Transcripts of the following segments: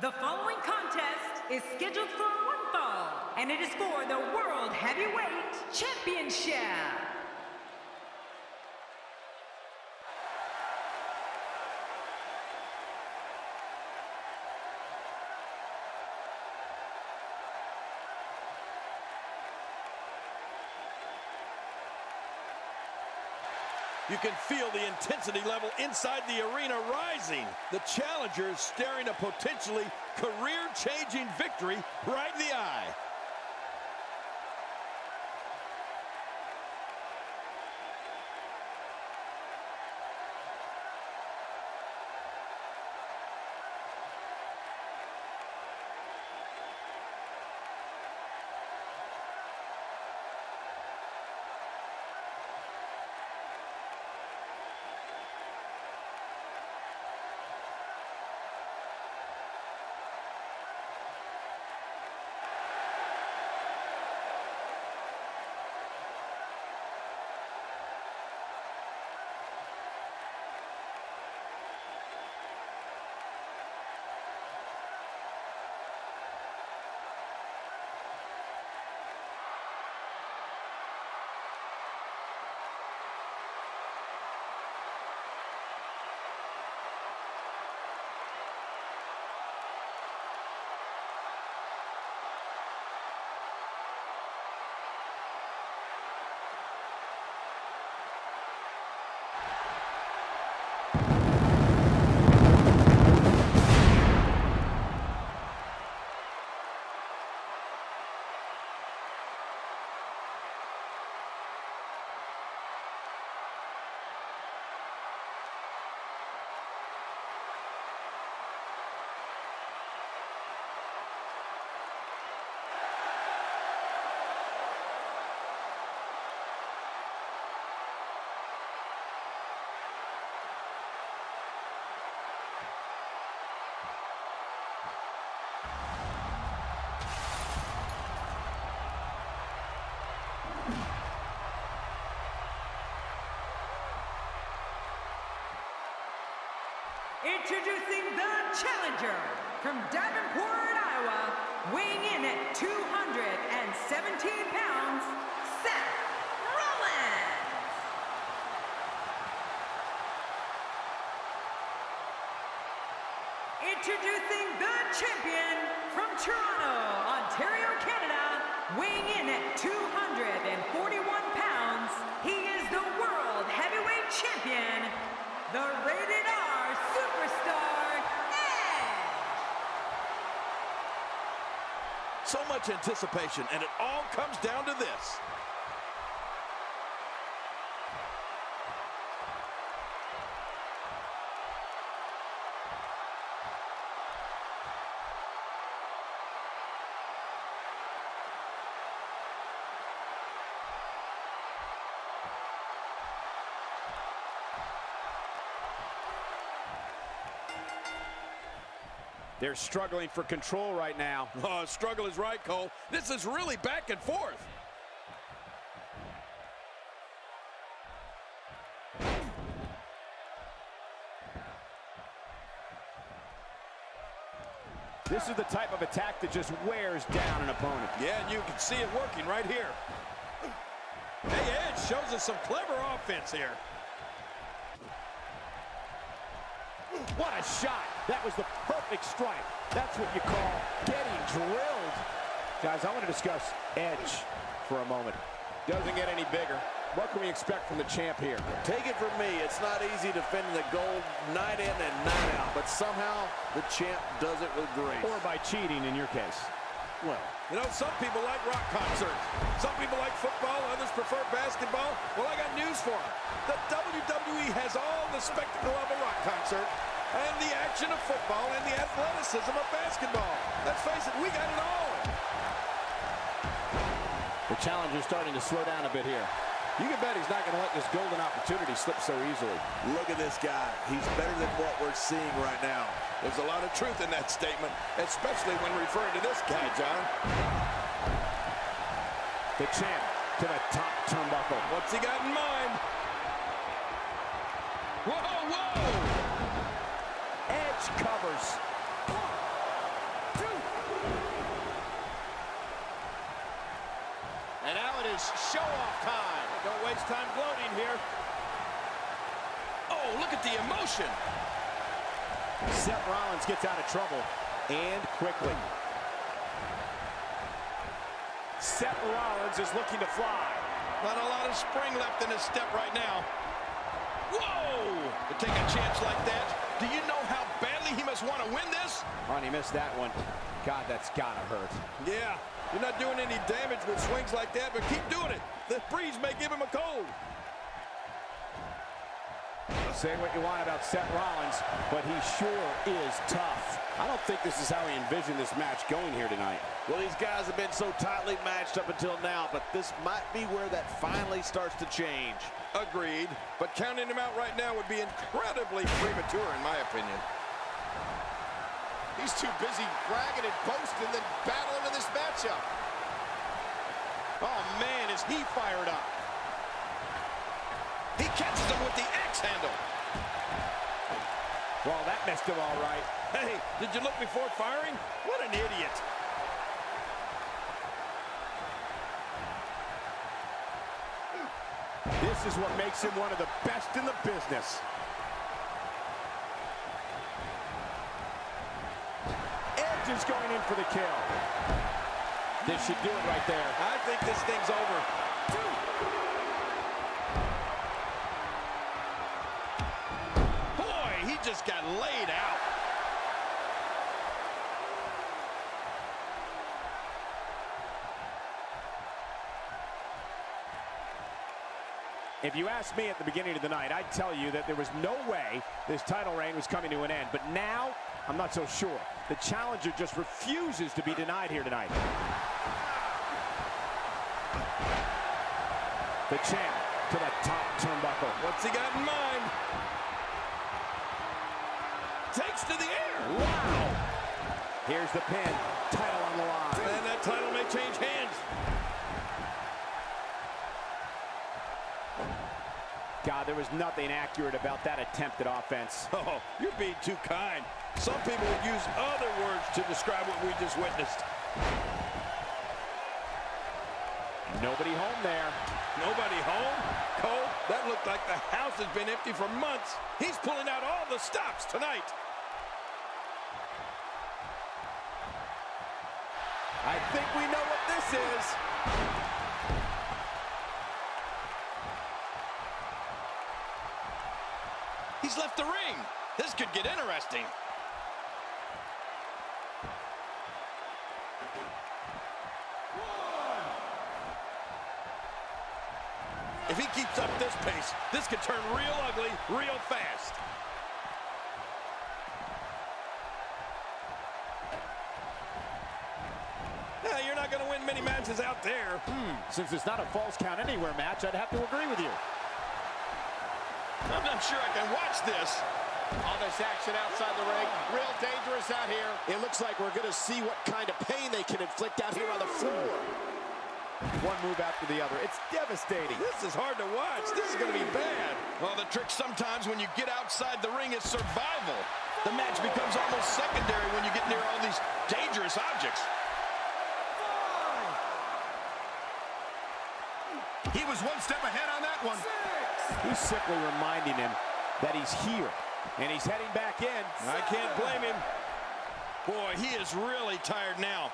The following contest is scheduled for one fall, and it is for the World Heavyweight Championship. You can feel the intensity level inside the arena rising. The challenger is staring a potentially career-changing victory right in the eye. Introducing the challenger from Davenport, Iowa, weighing in at 217 pounds, Seth Rollins. Introducing the champion from Toronto, Ontario, Canada, weighing in at 241 pounds, he is the World Heavyweight Champion, the Rated R Superstar, Edge. So much anticipation, and it all comes down to this. They're struggling for control right now. Oh, struggle is right, Cole. This is really back and forth. This is the type of attack that just wears down an opponent. Yeah, and you can see it working right here. Hey, Edge shows us some clever offense here. What a shot. That was the perfect strike. That's what you call getting drilled. Guys, I want to discuss Edge for a moment. Doesn't get any bigger. What can we expect from the champ here? Take it from me, it's not easy defending the gold night in and night out, but somehow the champ does it with grace. Or by cheating in your case. Well, You know, some people like rock concerts. Some people like football, others prefer basketball. Well, I got news for them. The WWE has all the spectacle of a rock concert and the action of football and the athleticism of basketball. Let's face it, we got it all. The challenger's starting to slow down a bit here. You can bet he's not going to let this golden opportunity slip so easily. look at this guy. He's better than what we're seeing right now. There's a lot of truth in that statement, especially when referring to this guy, John. The champ to the top turnbuckle. What's he got in mind? Whoa, whoa! Edge covers. And now it is show-off time. Don't waste time gloating here. Oh, look at the emotion. Seth Rollins gets out of trouble, and quickly. Seth Rollins is looking to fly. Not a lot of spring left in his step right now. Whoa! To take a chance like that, do you know how bad badly he must want to win this? Oh, and he missed that one. God, that's gotta hurt. Yeah, you're not doing any damage with swings like that, but keep doing it. The breeze may give him a cold. Say what you want about Seth Rollins, but he sure is tough. I don't think this is how he envisioned this match going here tonight. Well, these guys have been so tightly matched up until now, but this might be where that finally starts to change. Agreed, but counting him out right now would be incredibly premature, in my opinion. He's too busy bragging and boasting than battling in this matchup. Oh, man, is he fired up. He catches him with the axe handle. Well, that messed him all right. Hey, did you look before firing? What an idiot. This is what makes him one of the best in the business. Is going in for the kill. This should do it right there. I think this thing's over. Boy, he just got laid out. If you asked me at the beginning of the night, I'd tell you that there was no way this title reign was coming to an end. But now, I'm not so sure. The challenger just refuses to be denied here tonight. The champ to the top turnbuckle. What's he got in mind? Takes to the air. Wow! Here's the pin. Title on the line. And that title may change hands. God, there was nothing accurate about that attempted offense. Oh, you're being too kind. Some people would use other words to describe what we just witnessed. Nobody home there. Nobody home? Cole, that looked like the house has been empty for months. He's pulling out all the stops tonight. I think we know what this is. He's left the ring. This could get interesting. He keeps up this pace, this could turn real ugly real fast. Yeah, you're not going to win many matches out there. Hmm, since it's not a falls count anywhere match, I'd have to agree with you. I'm not sure I can watch this. All this action outside the ring, real dangerous out here. It looks like we're going to see what kind of pain they can inflict out here on the floor. One move after the other. It's devastating. This is hard to watch. This is going to be bad. Well, the trick sometimes when you get outside the ring is survival. The match becomes almost secondary when you get near all these dangerous objects. He was one step ahead on that one. He's simply reminding him that he's here, and he's heading back in. I can't blame him. Boy, he is really tired now.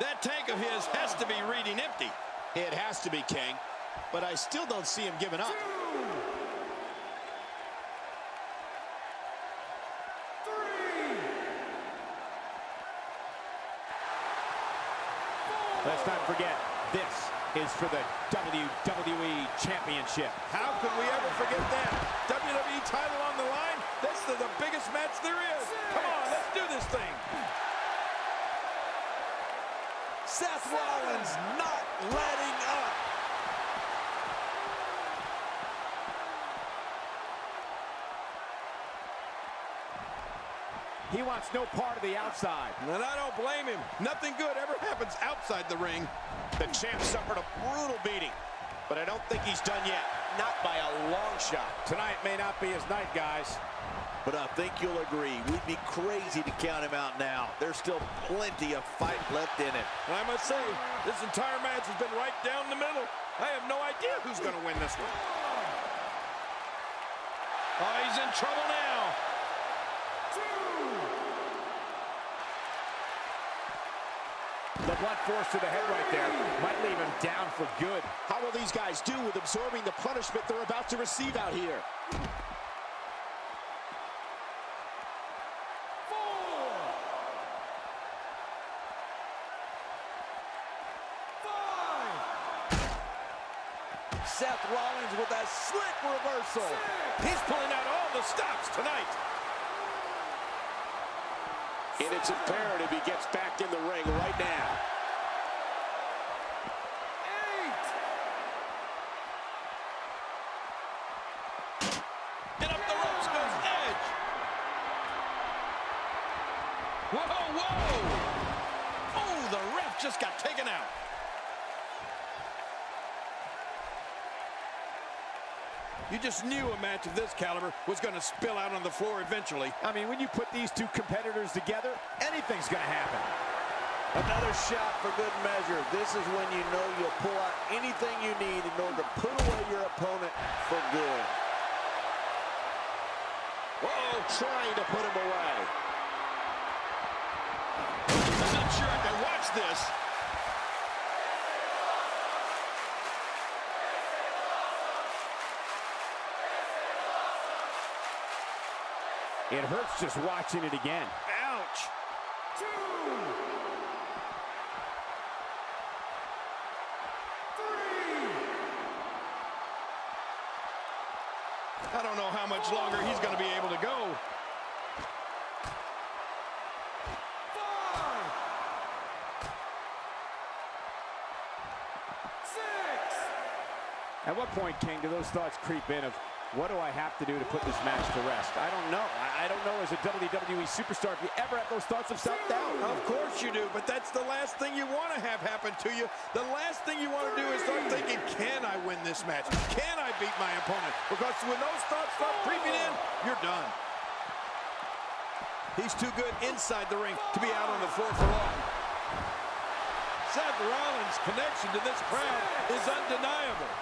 That tank of his has to be reading empty. It has to be, King. But I still don't see him giving up. Let's not forget, this is for the WWE Championship. How could we ever forget that? WWE title on the line? This is the biggest match there is. Come on, let's do this thing. Seth Rollins not letting up. He wants no part of the outside. And I don't blame him. Nothing good ever happens outside the ring. The champ suffered a brutal beating, but I don't think he's done yet. Not by a long shot. Tonight may not be his night, guys. But I think you'll agree, we'd be crazy to count him out now. There's still plenty of fight left in it. And I must say, this entire match has been right down the middle. I have no idea who's going to win this one. Oh, he's in trouble now. The blunt force to the head right there might leave him down for good. How will these guys do with absorbing the punishment they're about to receive out here? Seth Rollins with a slick reversal. He's pulling out all the stops tonight. And it's imperative he gets back in the ring right now. And up the ropes goes Edge. Whoa, whoa. Oh, the ref just got taken out. You just knew a match of this caliber was going to spill out on the floor eventually. I mean, when you put these two competitors together, anything's going to happen. Another shot for good measure. This is when you know you'll pull out anything you need in order to put away your opponent for good. Whoa, trying to put him away. I'm not sure I can watch this. It hurts just watching it again. Ouch. Two. Three. I don't know how much longer he's going to be able to go. At what point, King, do those thoughts creep in of what do I have to do to put this match to rest? I don't know. I, don't know as a WWE superstar if you ever have those thoughts of self-doubt. Of course you do, but that's the last thing you want to have happen to you. The last thing you want to do is start thinking, can I win this match? Can I beat my opponent? Because when those thoughts start creeping in, you're done. He's too good inside the ring to be out on the floor for long. Seth Rollins' connection to this crowd is undeniable.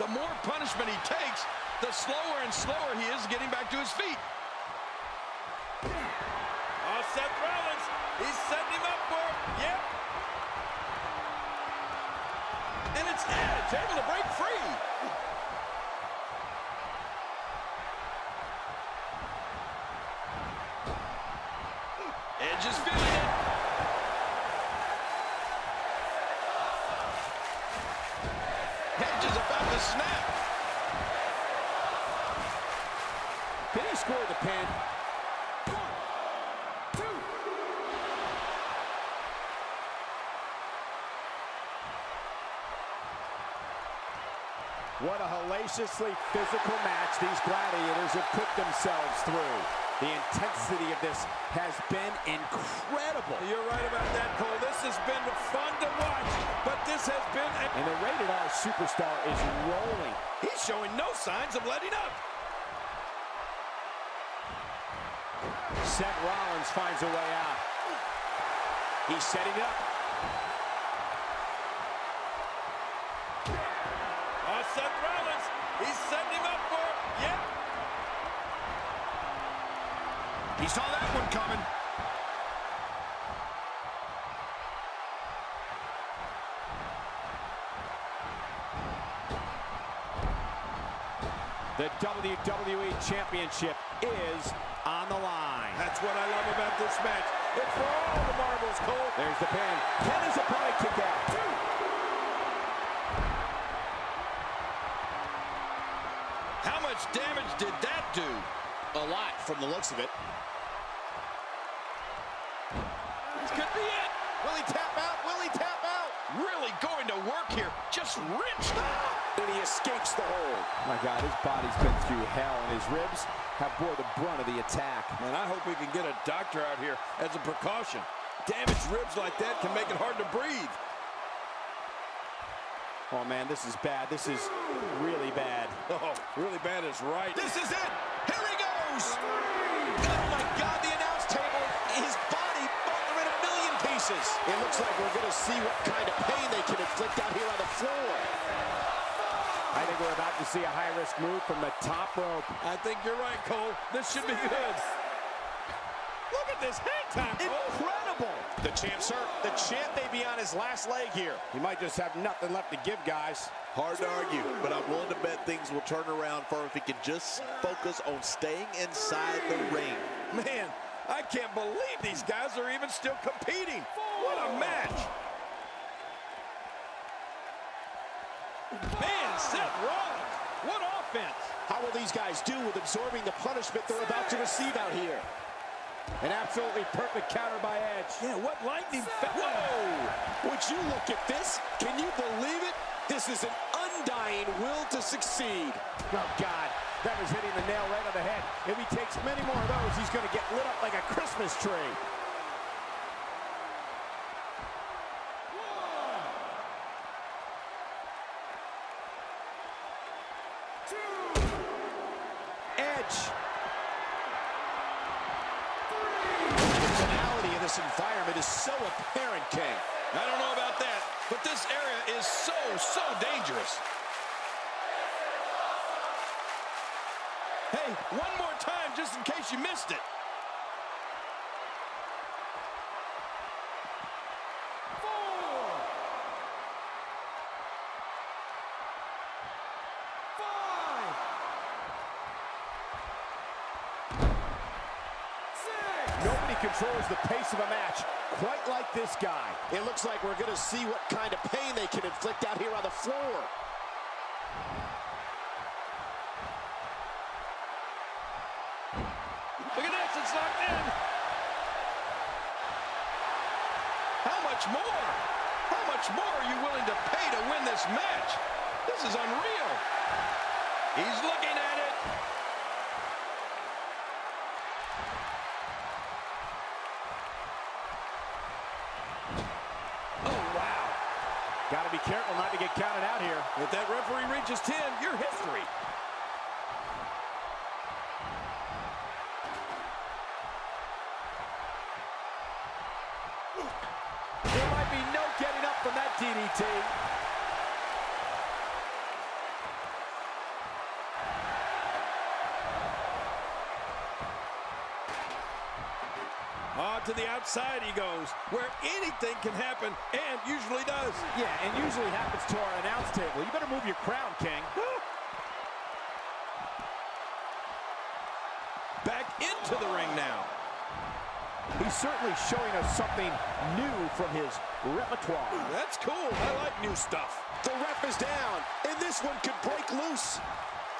The more punishment he takes, the slower and slower he is getting back to his feet. Oh, Seth Rollins, he's setting him up for it. Yep. And it's Edge able to break free. Edge is he score the pin? What a hellaciously physical match these gladiators have put themselves through. The intensity of this has been incredible. You're right about that, Cole. This has been fun to watch, but this has been... A And the rated R superstar is rolling. He's showing no signs of letting up. Seth Rollins finds a way out. He's setting up. Oh, Seth Rollins, he's setting him up for it. Yep. He saw that one coming. The WWE Championship is on the line. That's what I love about this match. It's for all the marbles, Cole. There's the pin. Can his opponent kick out? How much damage did that do? A lot from the looks of it. This could be it. Will he tap out? Will he tap out? Really going to work here. Just wrenched out. And he escapes the hold. My God, his body's been through hell, and his ribs have bore the brunt of the attack. Man, I hope we can get a doctor out here as a precaution. Damaged ribs like that can make it hard to breathe. Oh, man, this is bad. This is really bad. Oh, really bad is right. This is it. Here he goes. goes. Oh, my God, the announce table, his body falling in a million pieces. It looks like we're going to see what kind of pain they can inflict out here on the floor. I think we're about to see a high-risk move from the top rope. I think you're right, Cole. This should be good. Look at this hang time, Incredible. The champ, sir, the champ may be on his last leg here. He might just have nothing left to give, guys. Hard to argue, but I'm willing to bet things will turn around for him if he can just focus on staying inside the ring. Man, I can't believe these guys are even still competing. What a match. Man, Seth Rollins, what offense. How will these guys do with absorbing the punishment they're about to receive out here? An absolutely perfect counter by Edge. Yeah, what lightning Whoa! Would you look at this? Can you believe it? This is an undying will to succeed. Oh, God. That was hitting the nail right on the head. If he takes many more of those, he's going to get lit up like a Christmas tree. Edge. The finality of this environment is so apparent, King. I don't know about that, but this area is so, so dangerous. Hey, one more time just in case you missed it. Nobody controls the pace of a match quite like this guy. It looks like we're going to see what kind of pain they can inflict out here on the floor. Look at this, it's locked in. How much more? How much more are you willing to pay to win this match? This is unreal. He's looking at it. Oh, wow. Got to be careful not to get counted out here. If that referee reaches 10, you're history. There might be no getting up from that DDT. Ah, to the outside he goes, where anything can happen, and usually does. Yeah, and usually happens to our announce table. You better move your crown, King. Back into the ring now. He's certainly showing us something new from his repertoire. That's cool. I like new stuff. The ref is down, and this one could break loose.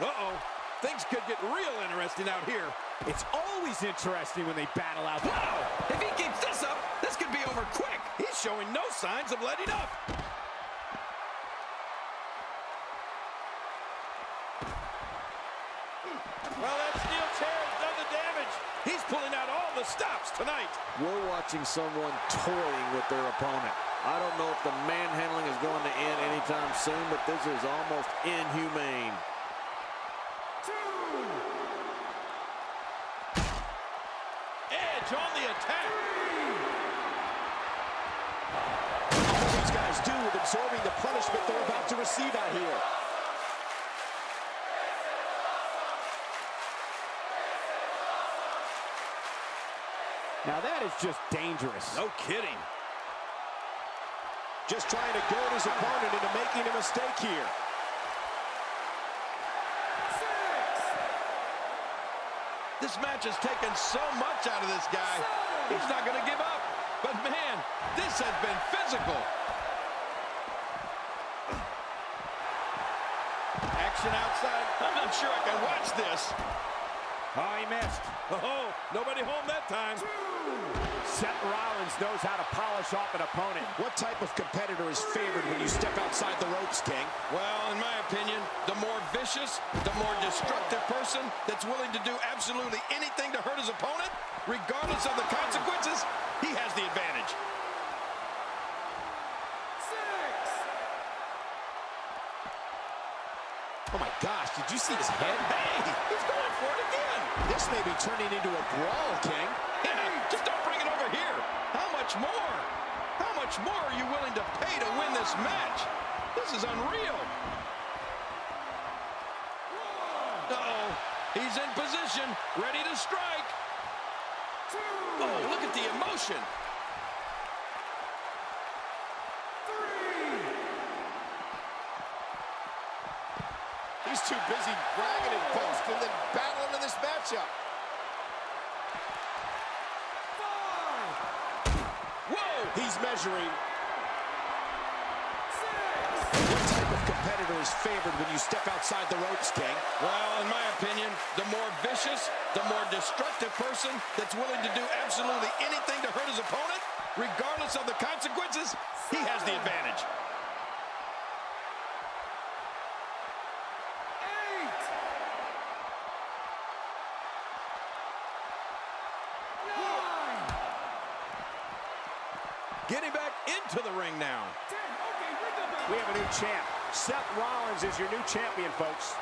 Uh-oh. Things could get real interesting out here. It's always interesting when they battle out. Wow! If he keeps this up, this could be over quick. He's showing no signs of letting up. Well, that steel chair has done the damage. He's pulling out all the stops tonight. We're watching someone toying with their opponent. I don't know if the manhandling is going to end anytime soon, but this is almost inhumane. Edge on the attack. What will these guys do with absorbing the punishment they're about to receive out here? Now that is just dangerous. No kidding. Just trying to goad his opponent into making a mistake here. This match has taken so much out of this guy. He's not going to give up. But man, this has been physical. Action outside. I'm not sure I can watch this. Oh, he missed. Oh, nobody home that time. Seth Rollins knows how to polish off an opponent. What type of competitor is favored when you step outside the ropes, King? Well, in my opinion, the more vicious, the more destructive person that's willing to do absolutely anything to hurt his opponent, regardless of the consequences, he has the advantage. Oh my gosh, did you see his head? Hey, he's going for it again. This may be turning into a brawl, King. Just don't bring it over here. How much more? How much more are you willing to pay to win this match? This is unreal. Uh-oh. He's in position, ready to strike. Oh, look at the emotion. He's too busy bragging and boasting than battling in this matchup. Whoa! He's measuring. What type of competitor is favored when you step outside the ropes, King? Well, in my opinion, the more vicious, the more destructive person that's willing to do absolutely anything to hurt his opponent, regardless of the consequences, he has the advantage. Getting back into the ring now. We have a new champ. Seth Rollins is your new champion, folks.